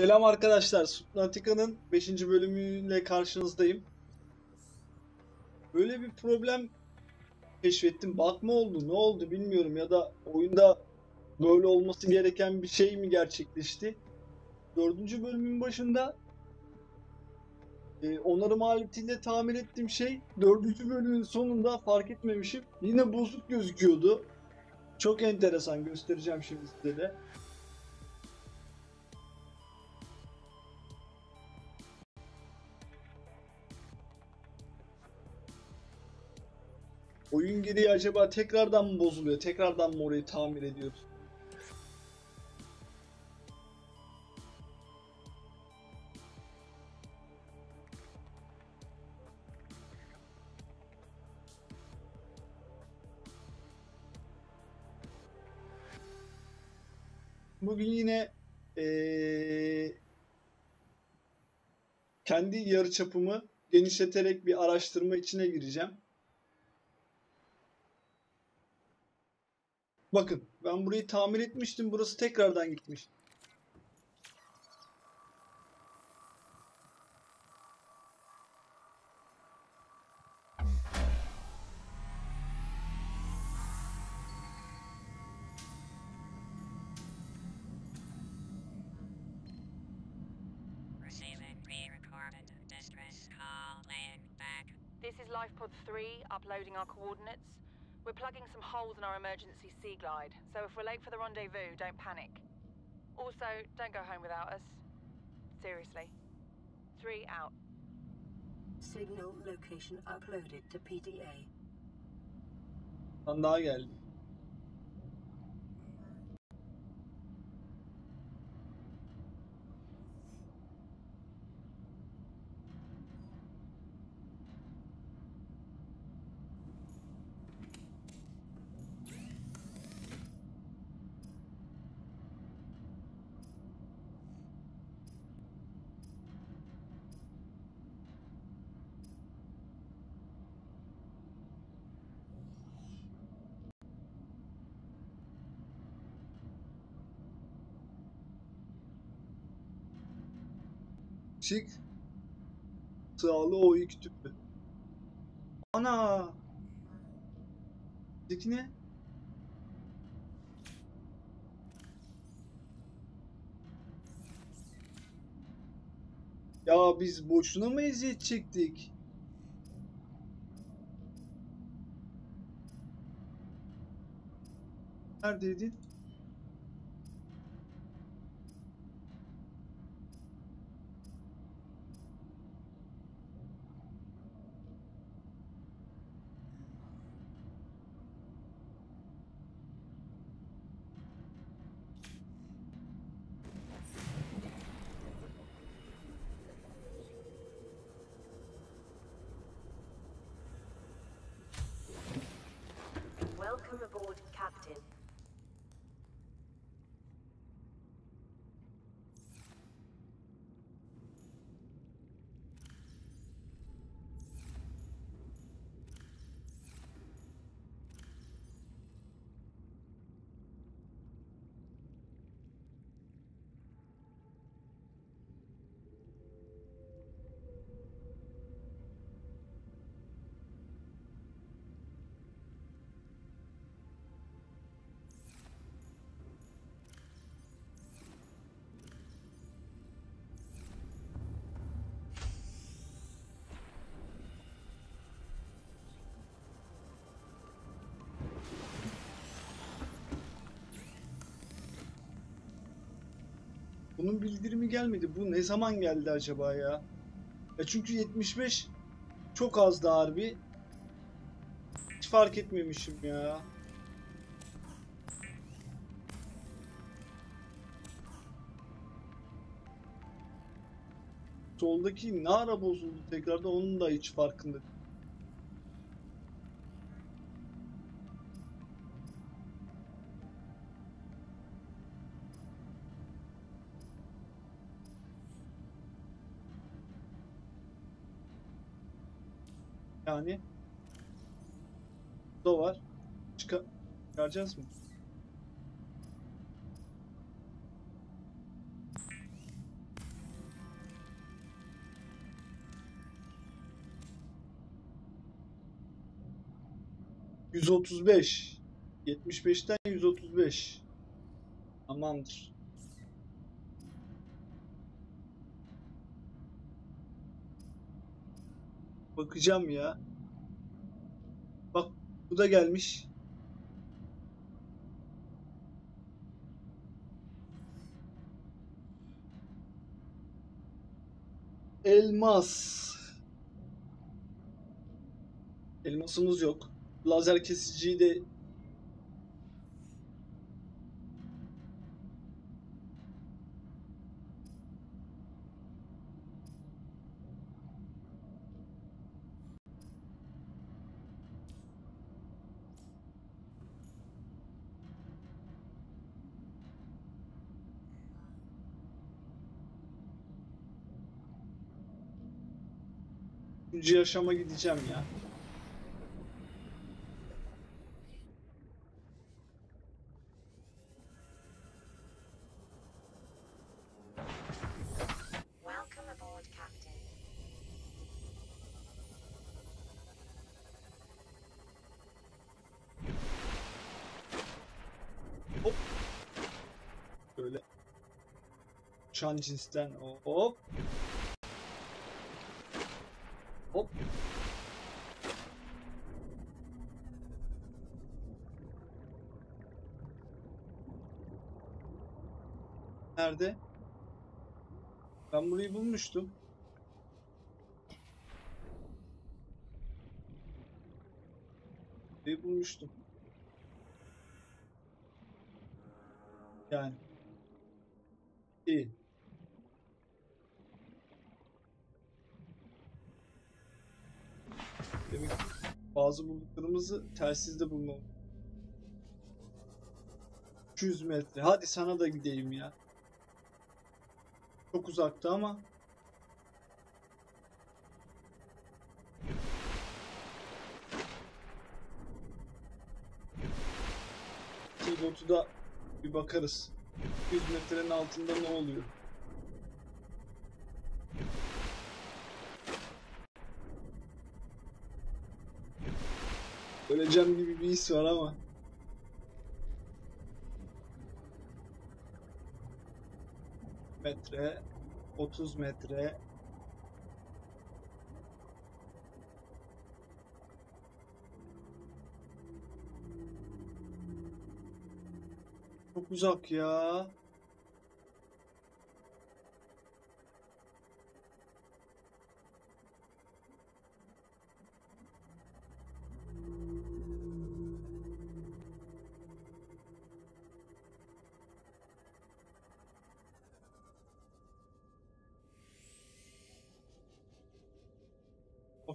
Selam arkadaşlar. Subnautica'nın 5. bölümüyle karşınızdayım. Böyle bir problem keşfettim. Bug mı oldu, ne oldu bilmiyorum ya da oyunda böyle olması gereken bir şey mi gerçekleşti? Dördüncü bölümün başında e, onarım aletiyle tamir ettiğim şey dördüncü bölümün sonunda fark etmemişim. Yine bozuk gözüküyordu. Çok enteresan göstereceğim şimdi size de. Oyun gereği acaba tekrardan mı bozuluyor? Tekrardan mı orayı tamir ediyoruz? Bugün yine eee, kendi yarıçapımı genişleterek bir araştırma içine gireceğim. Bakın ben burayı tamir etmiştim. Burası tekrardan gitmiş. This is LifePod 3 uploading our coordinates. We're plugging some holes in our emergency sea glide, so if we're late for the rendezvous, don't panic. Also, don't go home without us. Seriously. Three out. Signal location uploaded to PDA. Lan daha Çık. Sağlı o iki tüpü. Ana. Dik ne? Ya biz boşuna mı eziyet çektik? Neredeydin? Bunun bildirimi gelmedi. Bu ne zaman geldi acaba ya? Ya çünkü 75 çok azdı harbi. Hiç fark etmemişim ya. Soldaki ne ara bozuldu tekrarda onun da hiç farkında. Yani do var. Çıkar çıkaracağız mı? ...135... ...75'ten 135... ...tamamdır. Bakacağım ya. Bak bu da gelmiş. Elmas. Elmasımız yok. Lazer kesiciyi de Üçüncü yaşama gideceğim ya. Welcome aboard, Captain. Böyle. Uçan cinsten hop. Hop. Nerede? Ben burayı bulmuştum. Burayı bulmuştum. Yani. İyi. Demek bazı bulduklarımızı telsizde bulmam. 200 metre. Hadi sana da gideyim ya. Çok uzakta ama. T-Bot'u da bir bakarız. 100 metrenin altında ne oluyor? Öleceğim gibi bir his var ama. Metre, 30 metre. Çok uzak ya.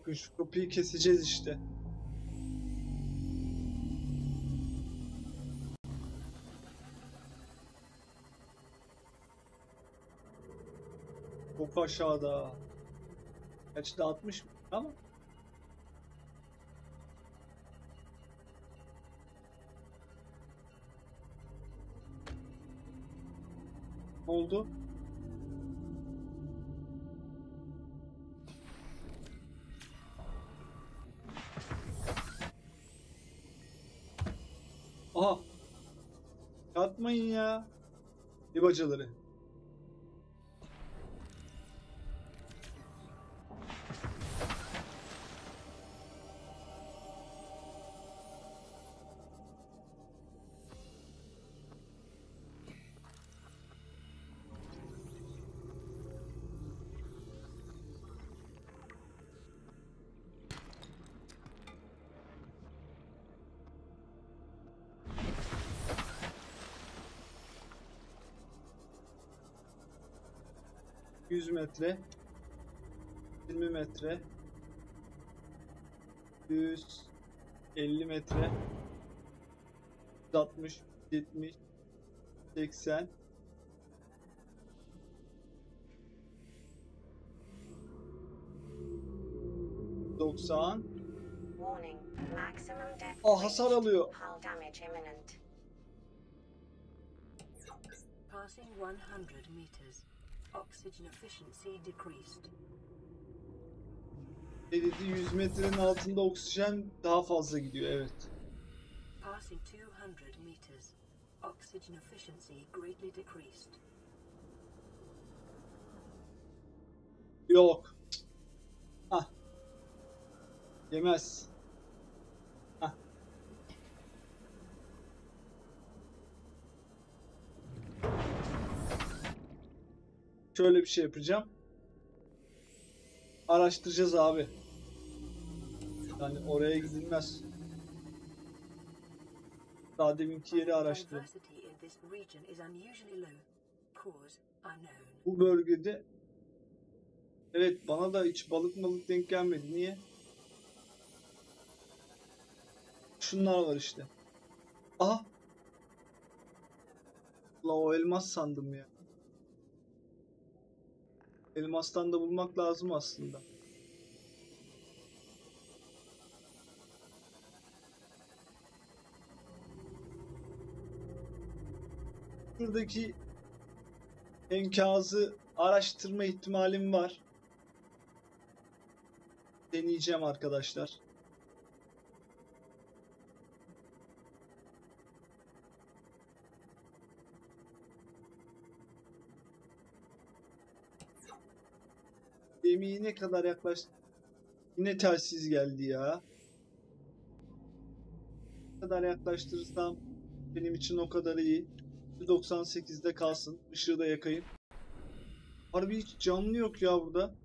Bakın kapıyı keseceğiz işte. Çok aşağıda. Dağıtmış mı? Ama Ne oldu? Yapmayın ya. İbacaları. 100 metre 20 metre 100 50 metre 60 70 80 90 Oh hasar alıyor. Passing 100 meters. Oxygen efficiency decreased. Dedi 100 metrenin altında oksijen daha fazla gidiyor evet. Passing 200 meters. Oxygen efficiency greatly decreased. Yok. Hah. Yemez. Şöyle bir şey yapacağım. Araştıracağız abi. Yani oraya gidilmez. Daha deminki yeri araştır. Diversity in this region is unusually low. Cause unknown. Bu bölgede Evet bana da hiç balık malık denk gelmedi. Niye? Şunlar var işte. Aha. La o elmas sandım ya. Elmastan da bulmak lazım aslında. Şuradaki enkazı araştırma ihtimalim var. Deneyeceğim arkadaşlar. Gemiyi ne kadar yaklaş... Yine telsiz geldi ya. Ne kadar yaklaştırırsam benim için o kadar iyi. 98'de kalsın. Işığı da yakayım. Harbi hiç canlı yok ya burada.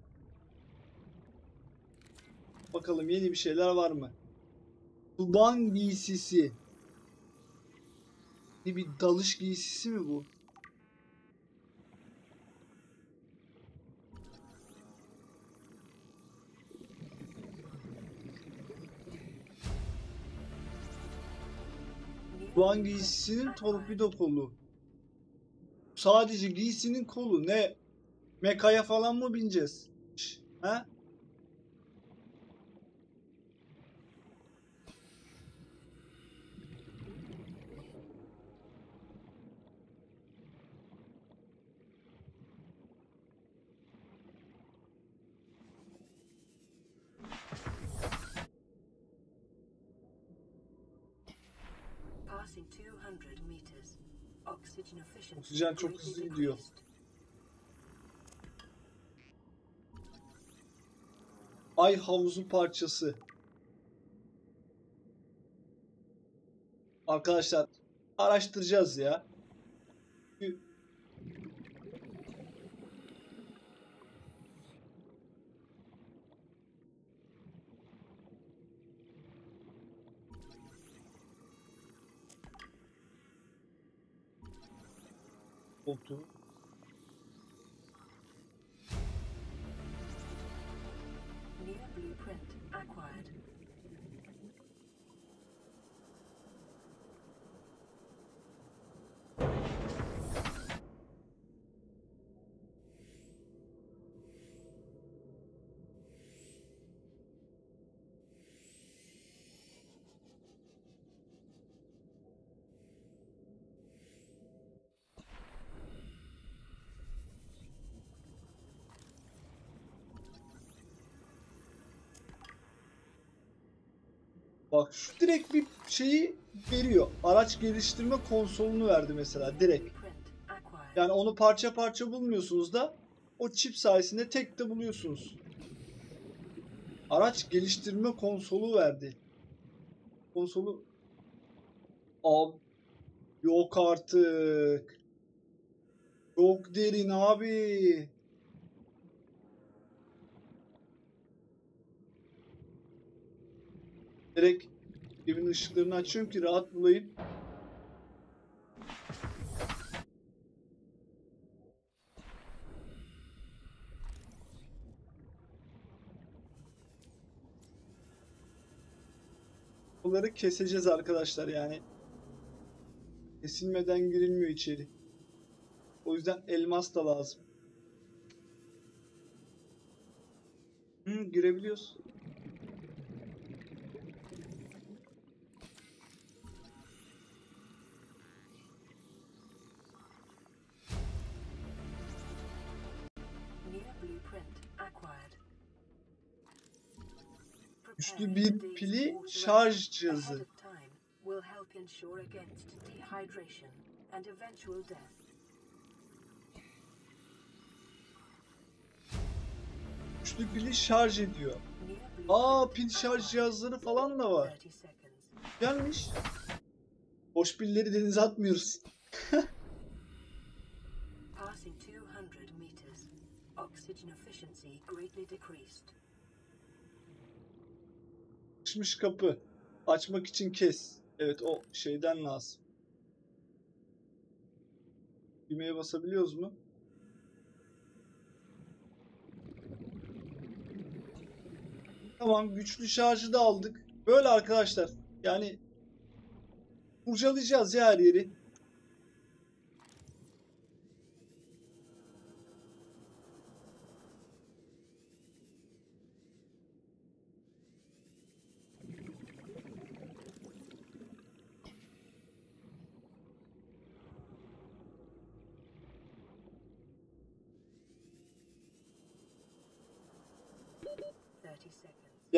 Bakalım yeni bir şeyler var mı? Duban giysisi. Ne bir dalış giysisi mi bu? Duban giysisinin torpido kolu. Sadece giysinin kolu ne? Mekaya falan mı bineceğiz? Şş, He? Passing 200 meters. Oxygen efficiency Oksijen çok hızlı gidiyor. Ay havuzu parçası. Arkadaşlar araştıracağız ya. Et tout. Bak şu direkt bir şeyi veriyor. Araç geliştirme konsolunu verdi mesela direkt. Yani onu parça parça bulmuyorsunuz da o çip sayesinde tek de buluyorsunuz. Araç geliştirme konsolu verdi. Konsolu Abi yok artık. Çok derin abi. Direkt evin ışıklarını açıyorum ki rahat bulayım. Bunları keseceğiz arkadaşlar yani. Kesilmeden girilmiyor içeri. O yüzden elmas da lazım. Hı, girebiliyoruz. And eventual death. Güçlü pili şarj ediyor. Aa pil şarj cihazları falan da var. 30 seconds. Gelmiş. Boş pilleri denize atmıyoruz. Passing 200 meters. Oxygen efficiency greatly decreased. Açmış kapı. Açmak için kes. Evet o şeyden lazım. Düğmeye basabiliyoruz mu? Tamam güçlü şarjı da aldık. Böyle arkadaşlar. Yani kurcalayacağız ya her yeri.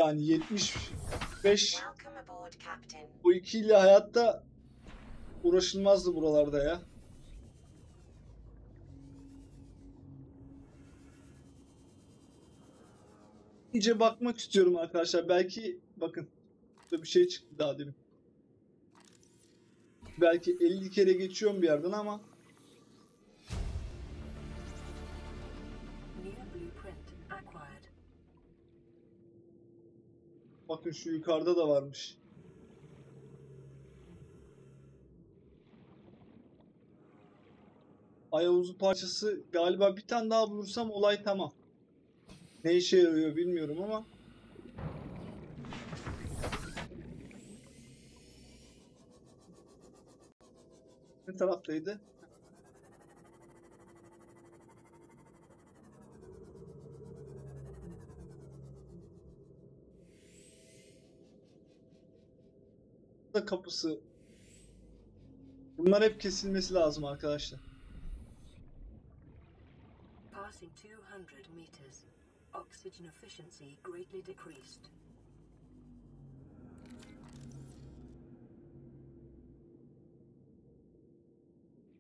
Yani 75 Welcome aboard, Captain. bu ikiyle hayatta uğraşılmazdı buralarda ya. İyice bakmak istiyorum arkadaşlar. Belki bakın bir şey çıktı daha demin. Belki 50 kere geçiyorum bir yerden ama bakın şu yukarıda da varmış. Ay havuzu parçası galiba bir tane daha bulursam olay tamam. Ne işe yarıyor bilmiyorum ama ne taraftaydı? Da kapısı. Bunlar hep kesilmesi lazım arkadaşlar. Passing 200 meters. Oxygen efficiency greatly decreased.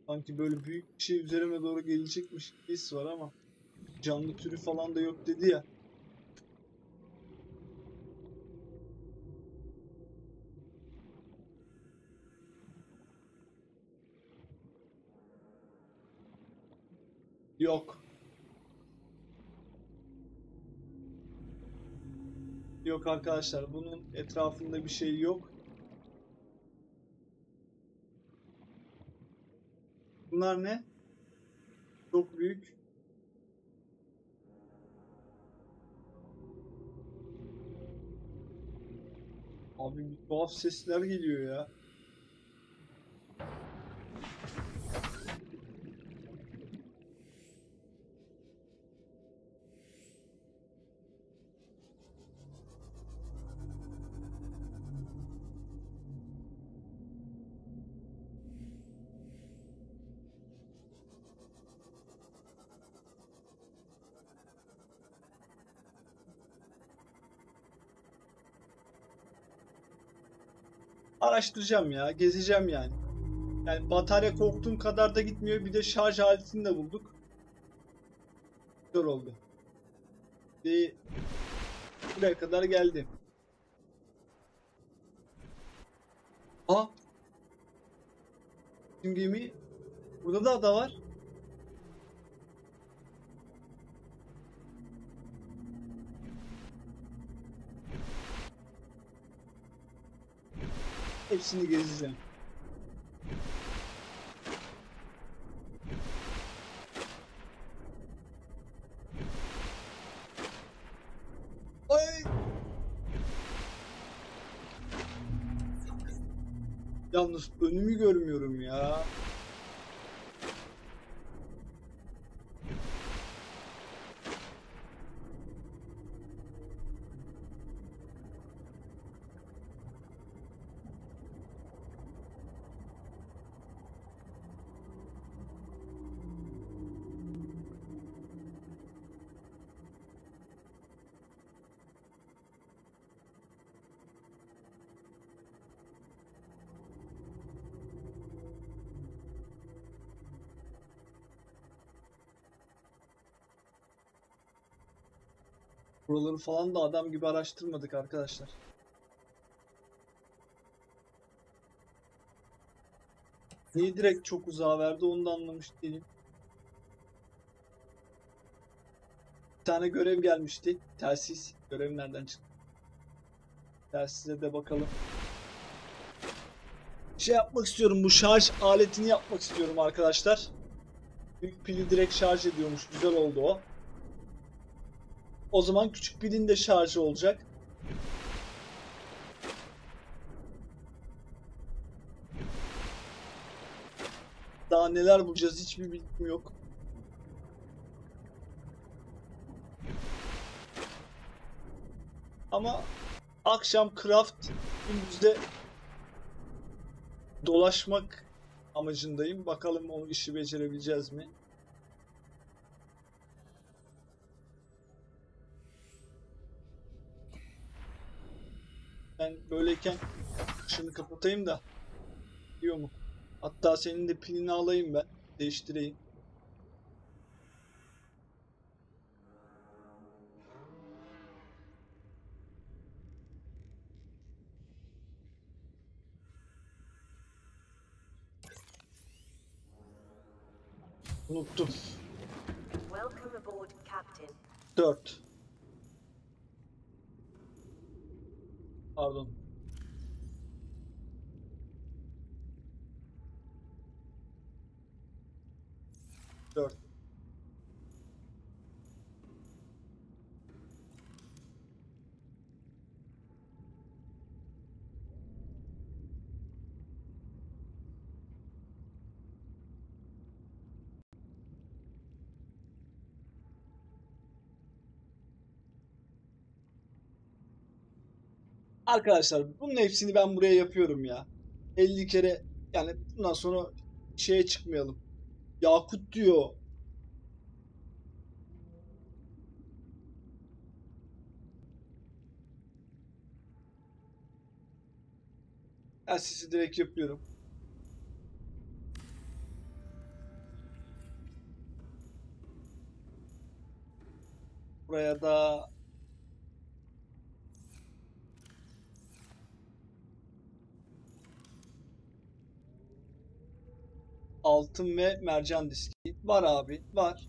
Sanki böyle büyük bir şey üzerime doğru gelecekmiş his var ama canlı türü falan da yok dedi ya. Yok. Yok arkadaşlar bunun etrafında bir şey yok. Bunlar ne? Çok büyük. Abi bir tuhaf sesler geliyor ya. Araştıracağım ya, gezeceğim yani. Yani batarya korktuğum kadar da gitmiyor. Bir de şarj aletini de bulduk. Zor oldu. Bir buraya kadar geldim. Aa! Bizim gemi burada da ada var. Hepsini gezeceğim. Ay! Yalnız önümü görmüyorum ya. Buraları falan da adam gibi araştırmadık arkadaşlar. Niye direkt çok uzağa verdi onu da anlamış değilim. Bir tane görev gelmişti. Telsiz. Görev nereden çıktı? Telsize de bakalım. Şey yapmak istiyorum. Bu şarj aletini yapmak istiyorum arkadaşlar. Büyük pili direkt şarj ediyormuş. Güzel oldu o. O zaman küçük pilin de şarjı olacak. Daha neler bulacağız hiçbir bilgim yok. Ama akşam craft gündüzde dolaşmak amacındayım. Bakalım o işi becerebileceğiz mi? Ben böyleyken ışını kapatayım da diyor mu? Hatta senin de pilini alayım ben. Değiştireyim. Unuttum. Welcome aboard, Captain. 4. Pardon. Dört. Arkadaşlar bunun hepsini ben buraya yapıyorum ya. 50 kere yani bundan sonra şeye çıkmayalım. Yakut diyor. Ben sizi direkt yapıyorum. Buraya da altın ve mercan diski. Var abi, var.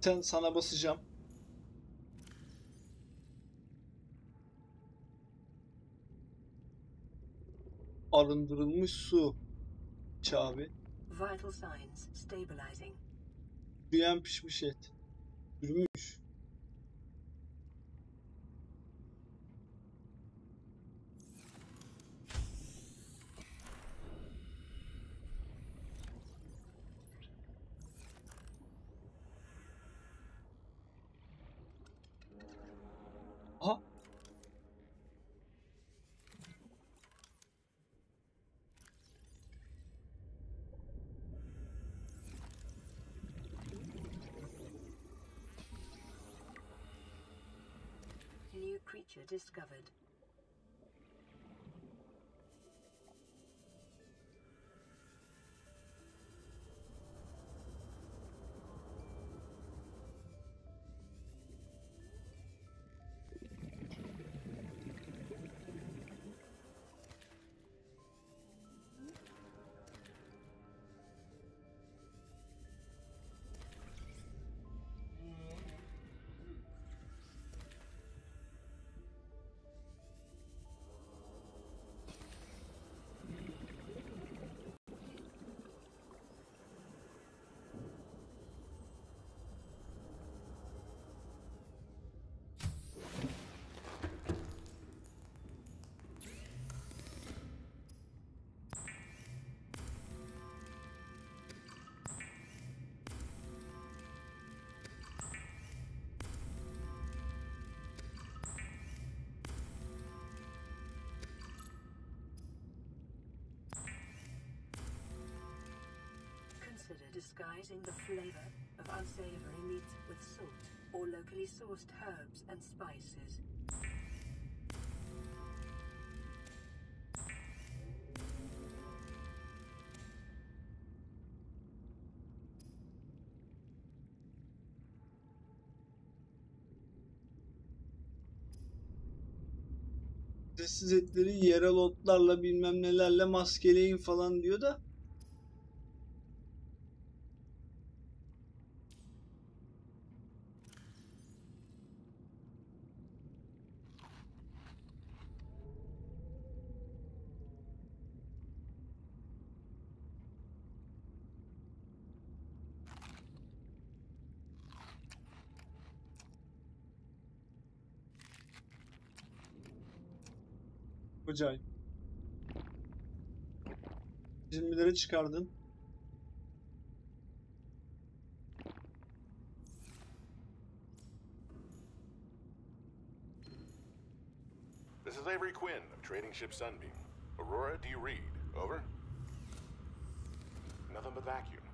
Sen sana basacağım. Arındırılmış su. İç abi. Vital signs stabilizing. Büyüyen pişmiş et. Çürümüş. Discovered. Disguising the flavor of unsavory meats with salt or locally sourced herbs and spices. Sessiz etleri yerel otlarla bilmem nelerle maskeleyin falan diyor da. Acayip. 20'lere çıkardın. This is Avery Quinn of Trading Ship Sunbeam. Aurora, do you read? Over? Nothing but vacuum.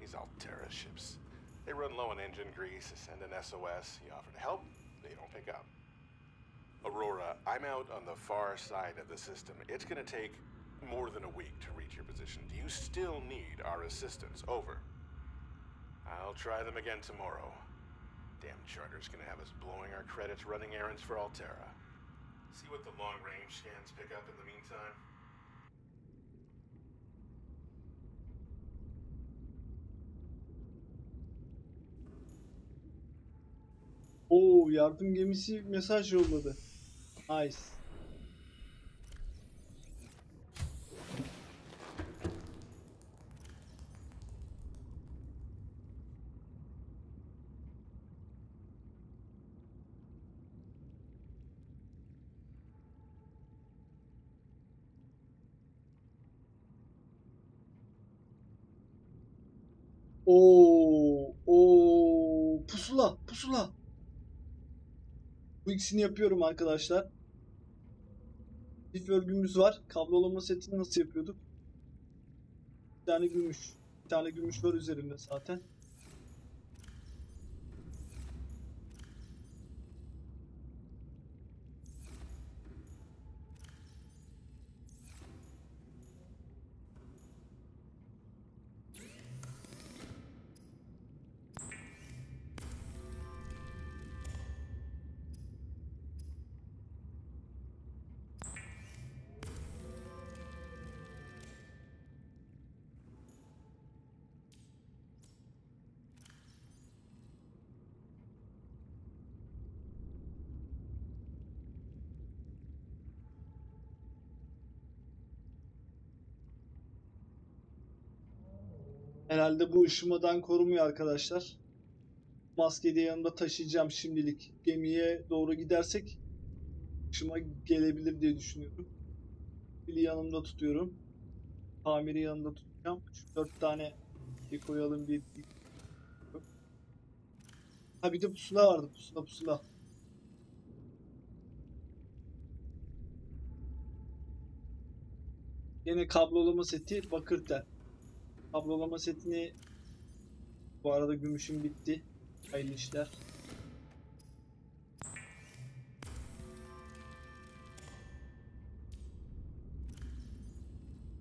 These Altera ships. They run low on engine grease, send an SOS, you offer to help, they don't pick up. Aurora, I'm out on the far side of the system. It's gonna take more than a week to reach your position. Do you still need our assistance? Over. I'll try them again tomorrow. Damn charter's gonna have us blowing our credits running errands for Altera. See what the long range scans pick up in the meantime. Oo yardım gemisi mesaj yolladı. Nice. Pusula, pusula. Bu ikisini yapıyorum arkadaşlar. Çift örgümüz var. Kablolama setini nasıl yapıyorduk? Bir tane gümüş. Bir tane gümüş var üzerinde zaten. Herhalde bu ışımadan korumuyor arkadaşlar. Maskeyi de yanımda taşıyacağım şimdilik. Gemiye doğru gidersek ışıma gelebilir diye düşünüyorum. Pili yanımda tutuyorum. Tamiri yanımda tutacağım. 4 tane bir koyalım bir- Ha bir de pusula vardı. Pusula pusula. Yine kablolama seti bakır tel. Kablolama setini bu arada gümüşüm bitti. Hayırlı işler.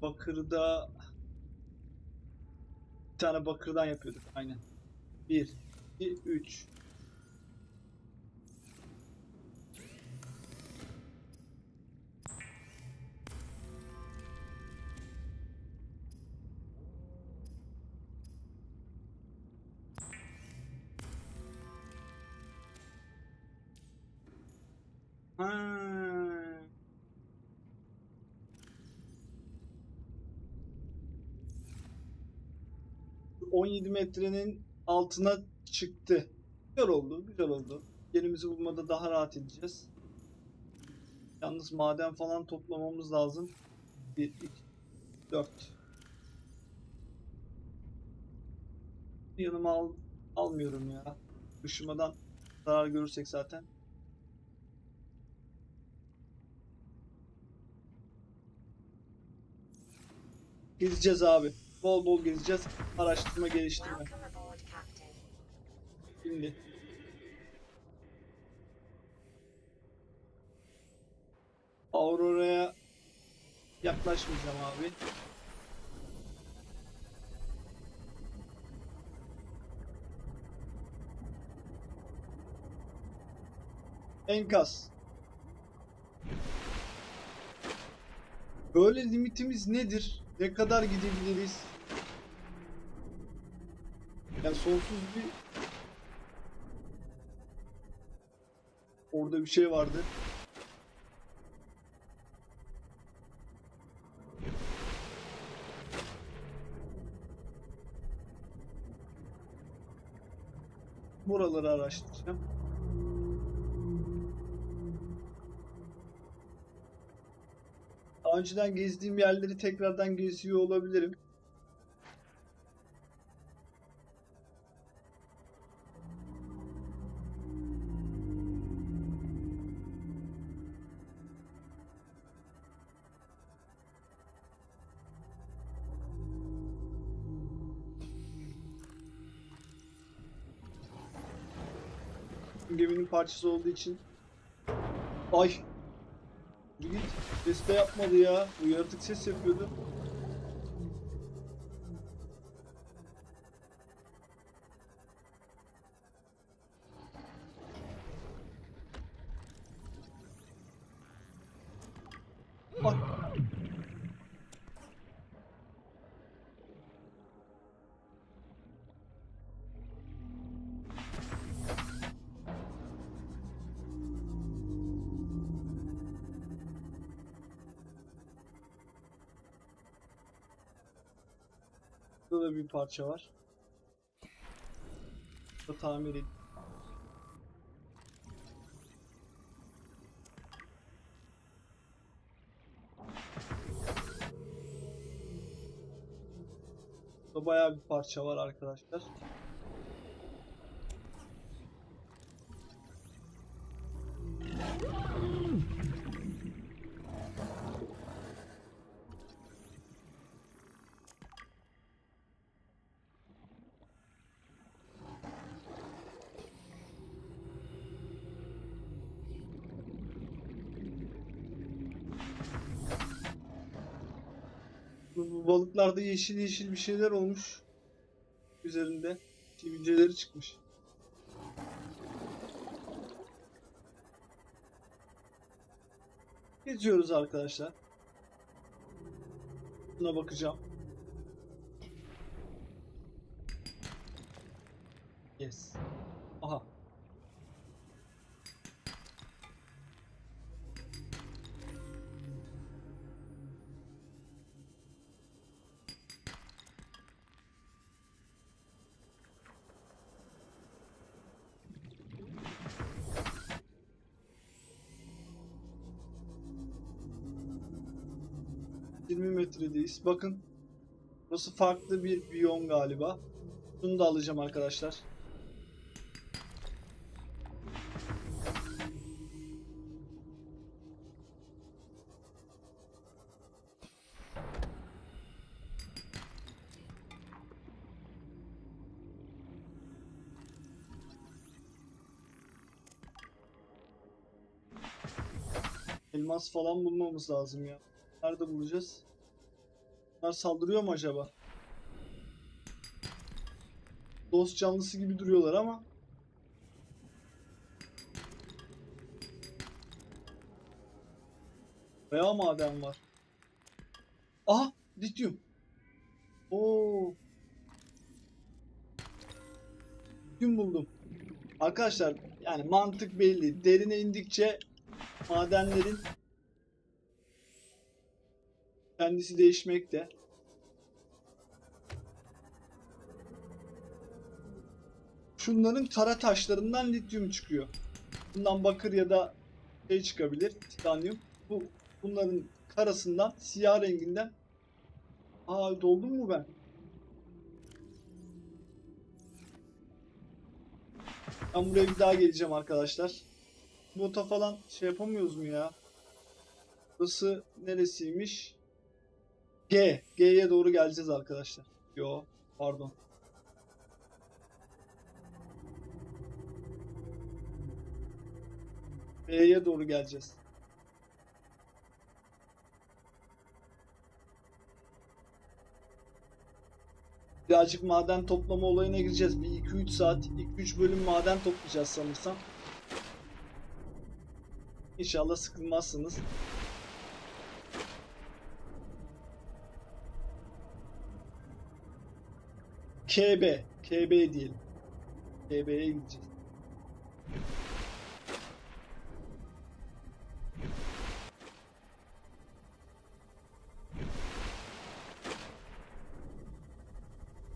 Bakırda bir tane bakırdan yapıyorduk aynen. 1 2 3 17 metrenin altına çıktı. Güzel oldu, güzel oldu. Yerimizi bulmada daha rahat edeceğiz. Yalnız maden falan toplamamız lazım. 1, 2, 4. Yanıma al, almıyorum ya. Üşümeden zarar görürsek zaten. Gideceğiz abi. Bol bol gezeceğiz. Araştırma, geliştirme. Şimdi. Aurora'ya yaklaşmayacağım abi. Enkaz. Böyle limitimiz nedir? Ne kadar gidebiliriz? Yani sonsuz bir Orada bir şey vardı. Buraları araştıracağım. Daha önceden gezdiğim yerleri tekrardan geziyor olabilirim. Parçası olduğu için. Ay. Git. Ses de yapmadı ya. Bu yaratık ses yapıyordu. Parça var. Bu tamir et. Burada bayağı bir parça var arkadaşlar. Balıklarda yeşil yeşil bir şeyler olmuş. Üzerinde sivilceleri çıkmış. Geziyoruz arkadaşlar. Buna bakacağım. Yes. Aha. ...20 metredeyiz. Bakın. Burası farklı bir biyom galiba. Bunu da alacağım arkadaşlar. Elmas falan bulmamız lazım ya. Nerede bulacağız? Bunlar saldırıyor mu acaba? Dost canlısı gibi duruyorlar ama. Bayağı maden var. Aha! Lityum. Oo. Lityum buldum. Arkadaşlar yani mantık belli. Derine indikçe madenlerin kendisi değişmekte. Şunların kara taşlarından lityum çıkıyor. Bundan bakır ya da şey çıkabilir, titanyum. Bu bunların karasından, siyah renginden. Aa doldum mu ben? Ben buraya bir daha geleceğim arkadaşlar. Bota falan şey yapamıyoruz mu ya? Burası neresiymiş? G. G'ye doğru geleceğiz arkadaşlar. Yo, pardon. B'ye doğru geleceğiz. Birazcık maden toplama olayına gireceğiz. Bir 2-3 saat, 2-3 bölüm maden toplayacağız sanırsam. İnşallah sıkılmazsınız. KB. KB diyelim. KB'ye gideceğiz.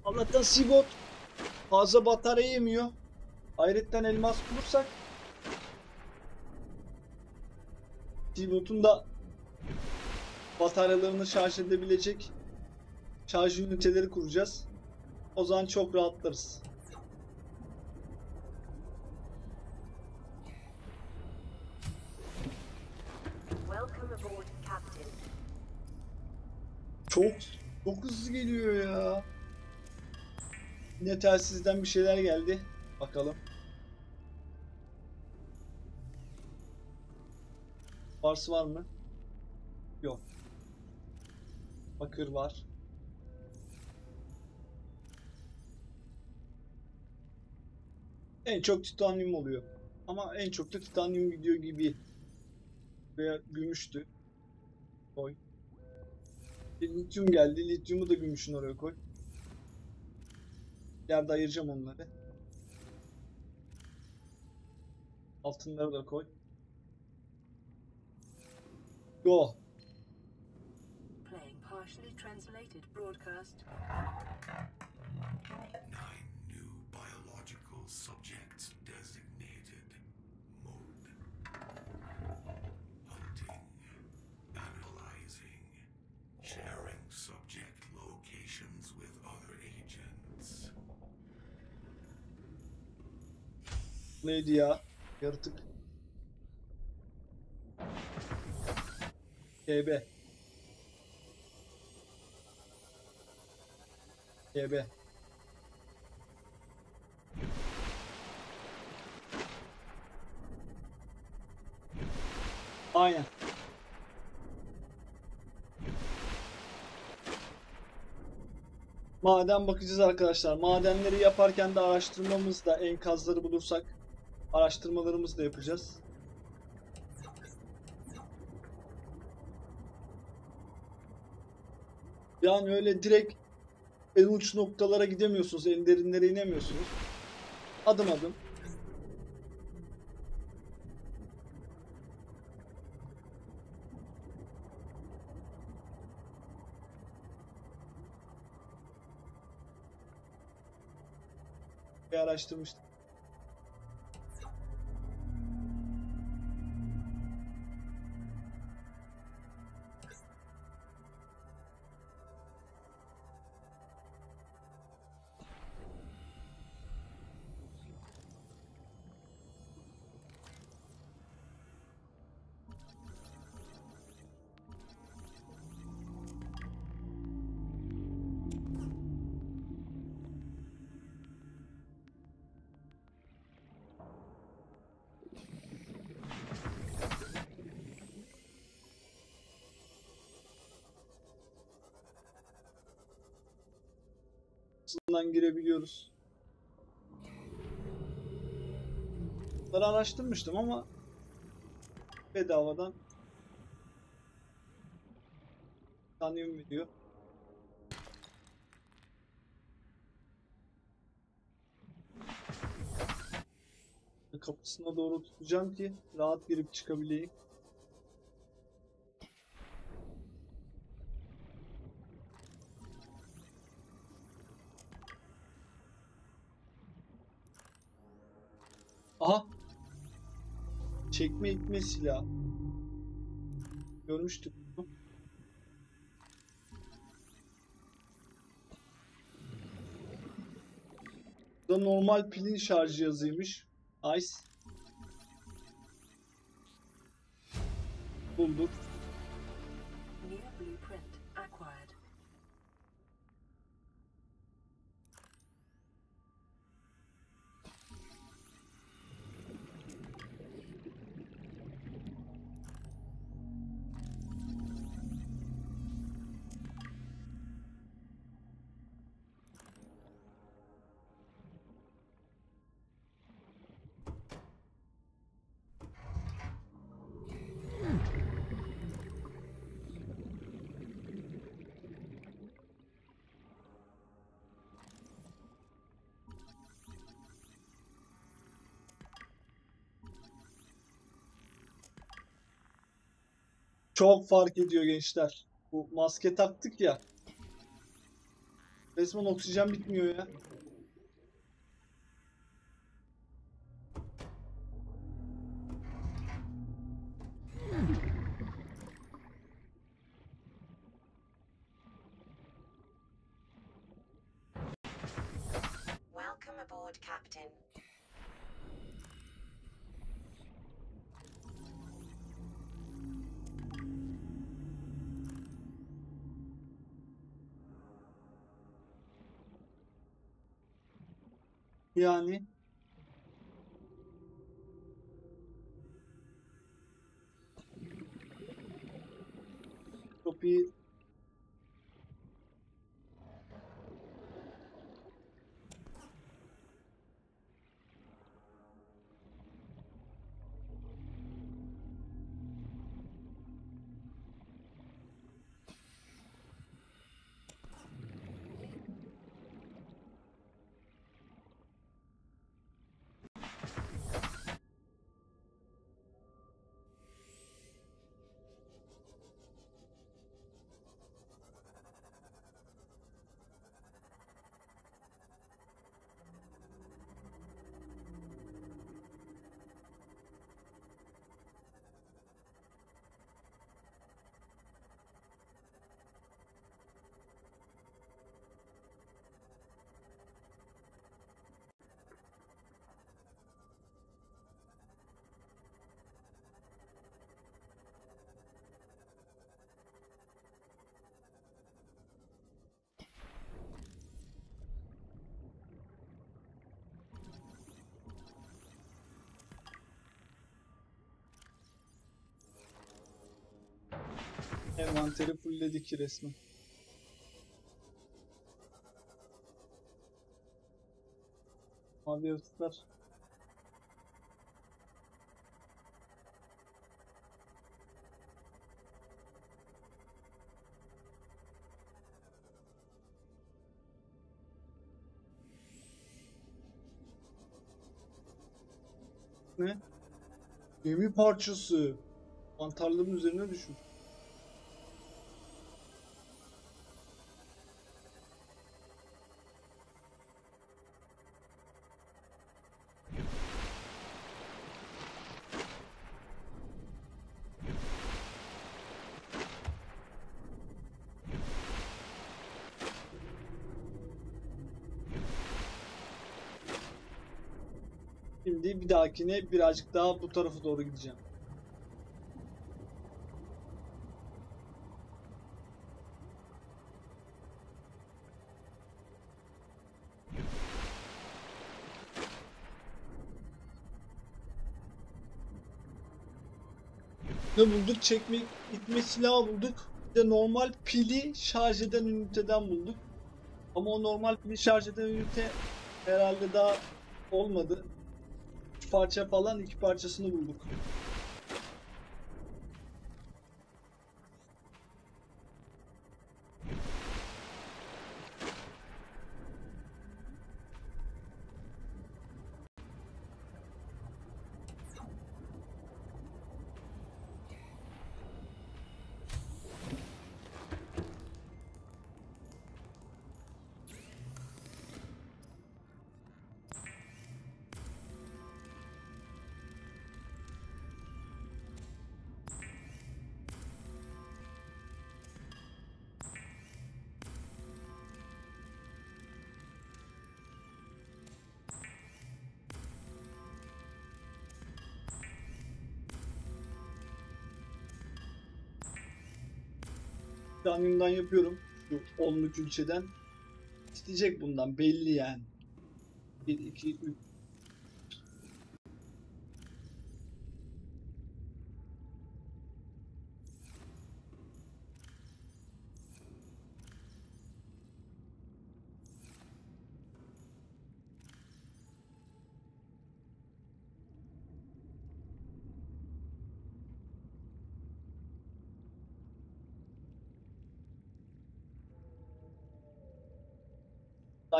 Allah'tan Seabot fazla batarya yemiyor. Hayretten elmas bulursak Seabot'un da bataryalarını şarj edebilecek şarj üniteleri kuracağız. O zaman çok rahatlarız. Çok çok hızlı geliyor ya. Yine telsizden bir şeyler geldi. Bakalım. Pars var mı? Yok. Bakır var. En çok titanyum oluyor. Ama en çok da titanyum gidiyor gibi. Veya gümüştü. Koy. Bir Lityum geldi. Lityumu da gümüşün oraya koy. Yerde ayıracağım onları. Altınları da koy. Go. Playing partially translated broadcast. Biological subjects designated. Mode. Hunting. Analyzing. Sharing subject locations with other agents. Neydi ya? Yaratık. KB. KB. Aynen. Maden bakacağız arkadaşlar. Madenleri yaparken de araştırmamız da enkazları bulursak araştırmalarımızı da yapacağız. Yani öyle direkt en uç noktalara gidemiyorsunuz, en derinlere inemiyorsunuz. Adım adım. Bir Sınırdan girebiliyoruz. Bunları araştırmıştım ama bedavadan titanyum veriyor. Kapısına doğru tutacağım ki rahat girip çıkabileyim. Çekme itme silahı. Görmüştük. Bu da normal pilin şarj cihazıymış. Nice. Bulduk. Çok fark ediyor gençler. Bu maske taktık ya. Resmen oksijen bitmiyor ya. Yani envanteri fullledik resmen. Mavi yaratıklar. Ne? Gemi parçası. Mantarların üzerine düşün. Bir dahakine birazcık daha bu tarafa doğru gideceğim. Ne bulduk? Çekme itme silahı bulduk. Bir de normal pili şarj eden üniteden bulduk. Ama o normal pili şarj eden ünite herhalde daha olmadı. Parça falan iki parçasını bulduk. Titanium'dan yapıyorum. Şu onlu külçeden. İsteyecek bundan belli yani. 1, 2, 3.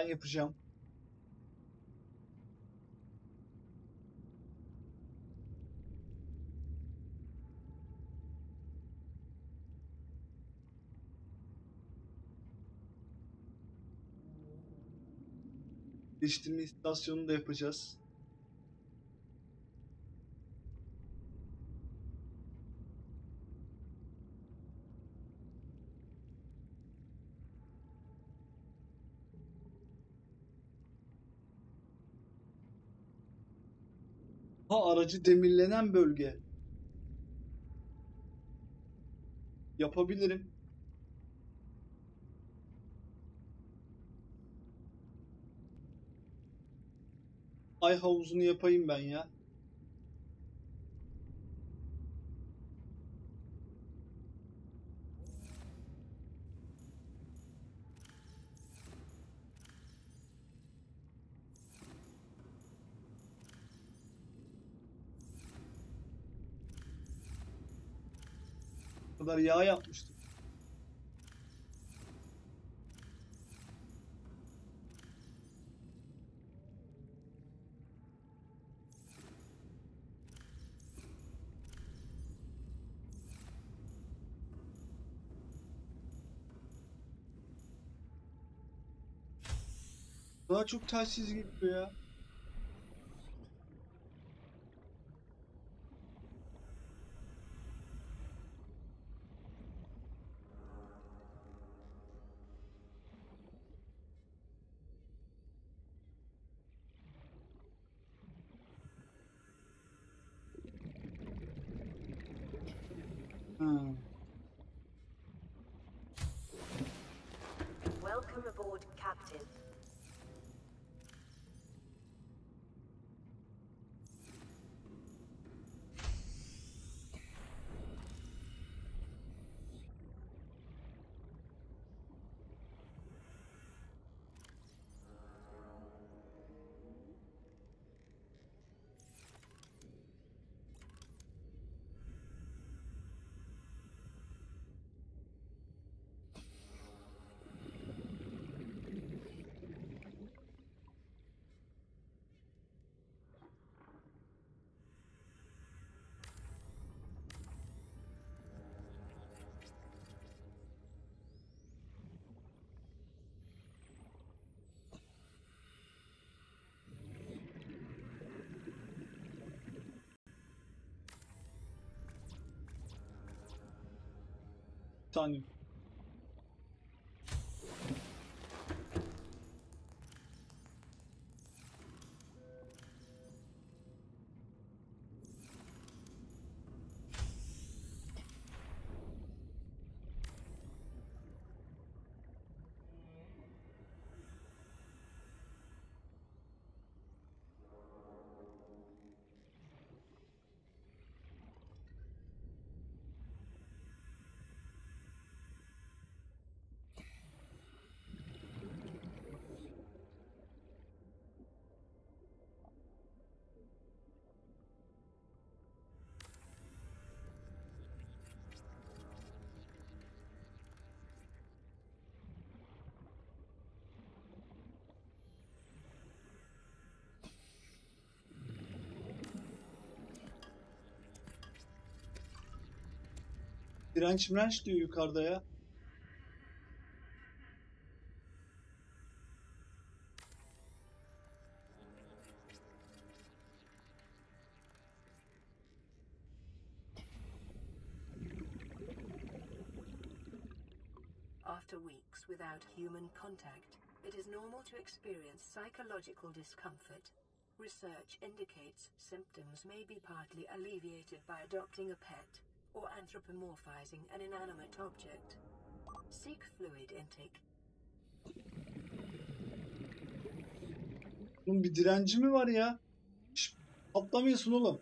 yapacağım. Değiştirme istasyonunu da yapacağız. Ha aracı demirlenen bölge. Yapabilirim. Ay havuzunu yapayım ben ya. Kadar yağ yapmıştım. Daha çok telsiz gidiyor ya. Bir Direnç mirenç diyor yukarıda ya. After weeks without human contact, it is normal to experience psychological discomfort. Research indicates symptoms may be partly alleviated by adopting a pet or anthropomorphizing an inanimate object. Seek fluid intake. Bunun bir direnci mi var ya? Şş, atlamıyorsun oğlum.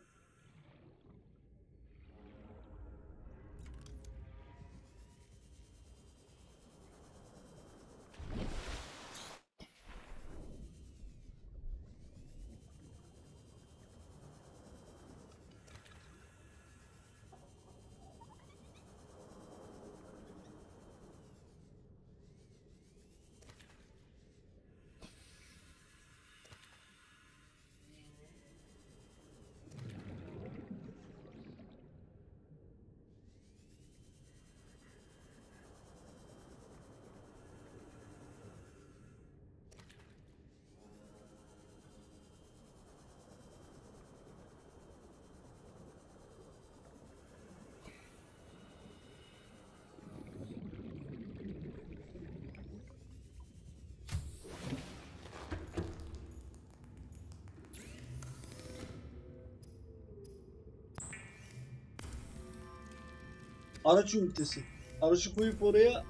Araç ünitesi. Aracı koyup oraya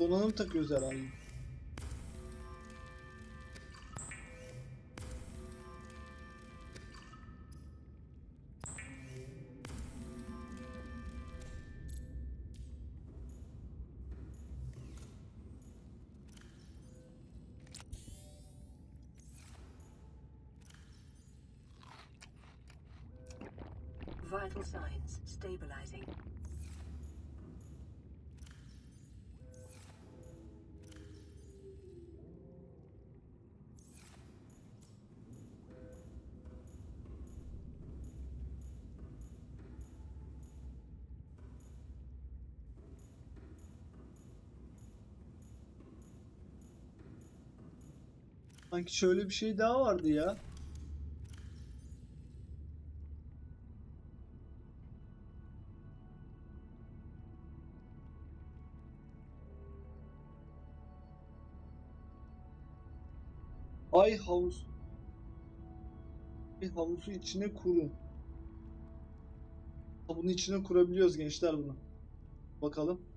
donanım takıyoruz herhalde. Sanki şöyle bir şey daha vardı ya. Ay havuz. Bir havuzu içine kurun. Bunun içine kurabiliyoruz gençler bunu. Bakalım.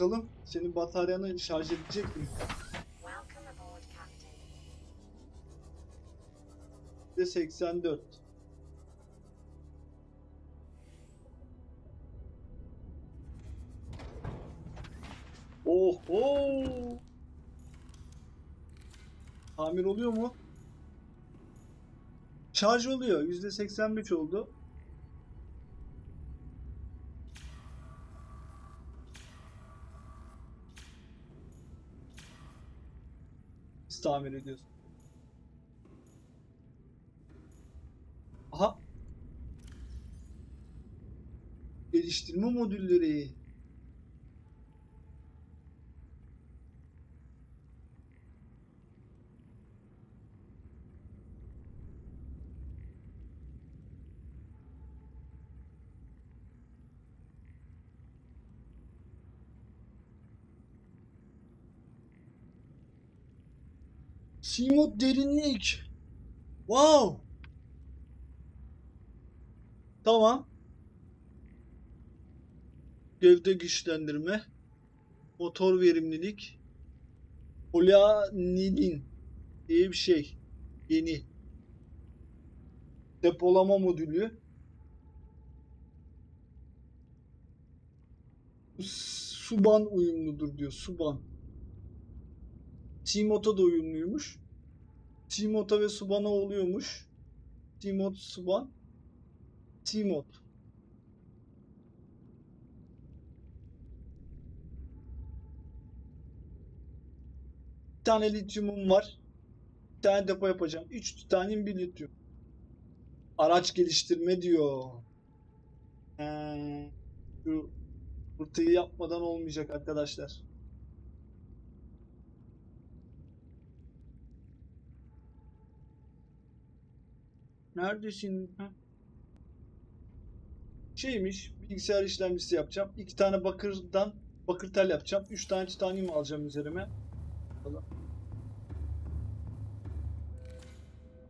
Bakalım. Senin bataryanı şarj edecek mi? De 84. Oho! Tamir oluyor mu? Şarj oluyor. %85 oldu. Biz tamir ediyoruz. Aha. Geliştirme modülleri. Simot derinlik. Wow. Tamam. Gövde güçlendirme. Motor verimlilik. Polyanidin diye bir şey. Yeni. Depolama modülü. Suban uyumludur diyor. Suban. Timot'a da uyumluymuş. Timot'a ve Suban'a oluyormuş. Timot, Suban. Timot. Bir tane lityumum var. Bir tane depo yapacağım. Üç tane bir lityum. Araç geliştirme diyor. He, şu fırtıyı yapmadan olmayacak arkadaşlar. Neredesin? Şeymiş, bilgisayar işlemcisi yapacağım. İki tane bakırdan bakır tel yapacağım. Üç tane titanyum alacağım üzerime. Bakalım.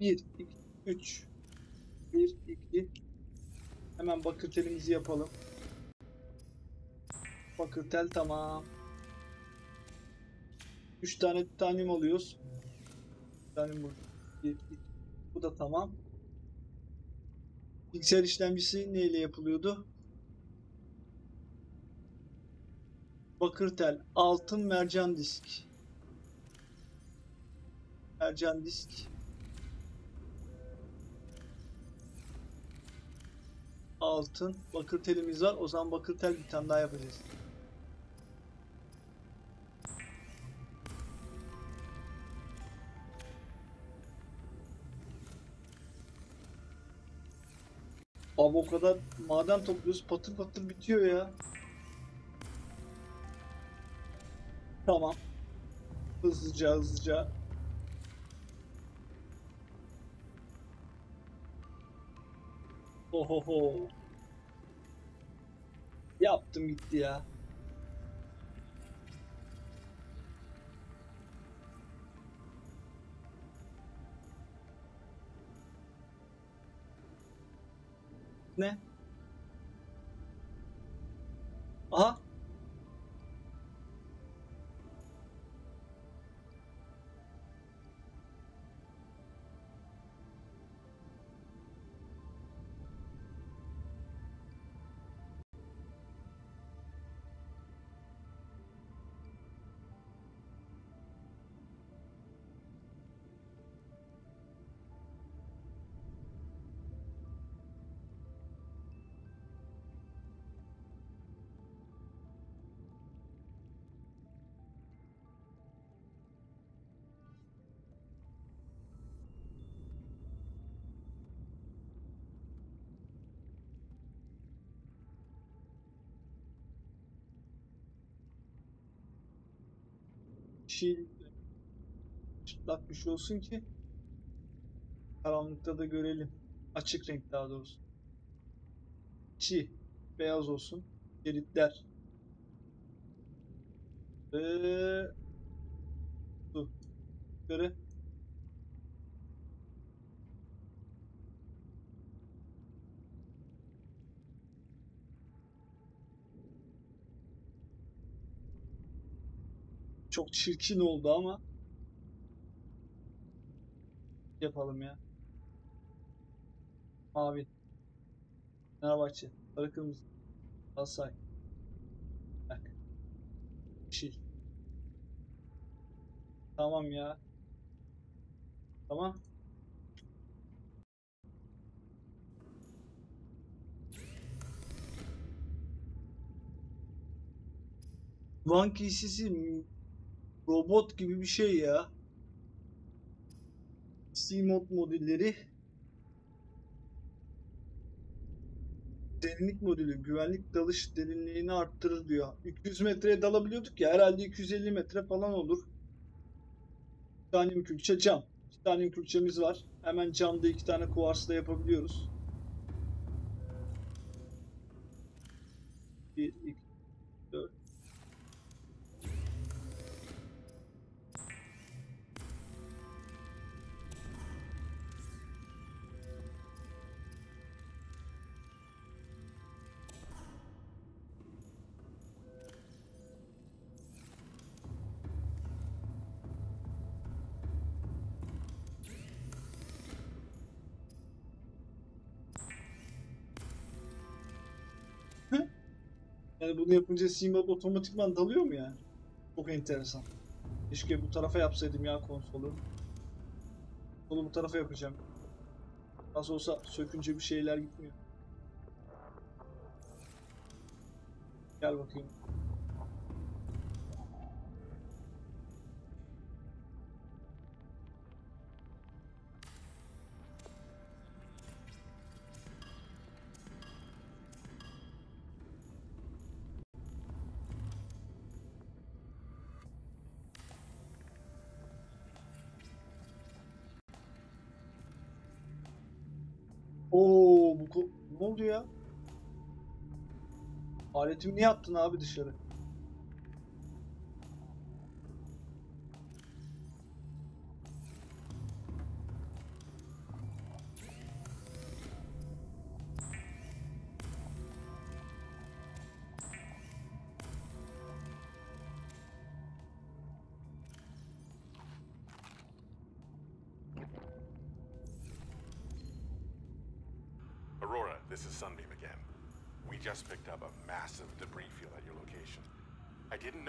Bir, iki, üç. Bir, iki. Hemen bakır telimizi yapalım. Bakır tel tamam. Üç tane titanyum alıyoruz. Titanyum burada. Bir, iki. Bu da tamam. Bilgisayar işlemcisi neyle yapılıyordu? Bakır tel, altın mercan disk. Mercan disk. Altın, bakır telimiz var. O zaman bakır tel bir tane daha yapacağız. Abi o kadar maden topluyoruz patır patır bitiyor ya. Tamam. Hızlıca hızlıca. Ohoho. Yaptım gitti ya. Ne? Aha. Şey çıplak bir şey olsun ki karanlıkta da görelim. Açık renk daha doğrusu. Çi beyaz olsun. Şeritler. Ve su. Göre. Çok çirkin oldu ama yapalım ya. Mavi. Fenerbahçe. Sarı kırmızı. Galatasaray. Bak. Yeşil. Tamam ya. Tamam. Van giysisi m- robot gibi bir şey ya. C-Mod modelleri derinlik modülü güvenlik dalış derinliğini arttırır diyor. 200 metreye dalabiliyorduk ya herhalde 250 metre falan olur. Titanium külçe cam. Titanium külçemiz var. Hemen camda iki tane kuvarsla yapabiliyoruz. Bunu yapınca Simbad otomatikman dalıyor mu yani? Çok enteresan. Keşke bu tarafa yapsaydım ya konsolu. Konsolu bu tarafa yapacağım. Nasıl olsa sökünce bir şeyler gitmiyor. Gel bakayım. Ne oldu ya? Aletimi niye attın abi dışarı?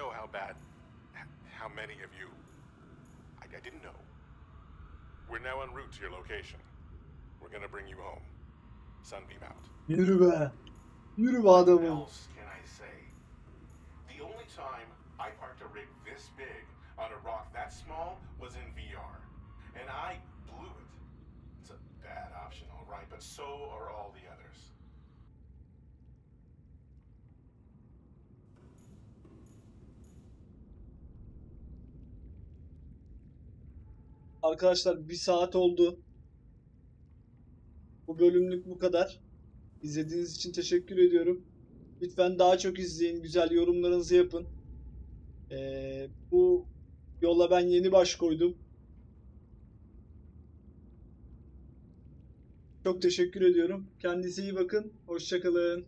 Know how bad, how many of you. I, I didn't know. We're now en route to your location. We're gonna bring you home. Sunbeam out. Yürü be. Yürü be What adamım. else can I say? The only time I parked a rig this big on a rock that small was in VR. And I blew it. It's a bad option, all right, but so are all the Arkadaşlar bir saat oldu. Bu bölümlük bu kadar. İzlediğiniz için teşekkür ediyorum. Lütfen daha çok izleyin. Güzel yorumlarınızı yapın. Ee, bu yola ben yeni baş koydum. Çok teşekkür ediyorum. Kendinize iyi bakın. Hoşçakalın.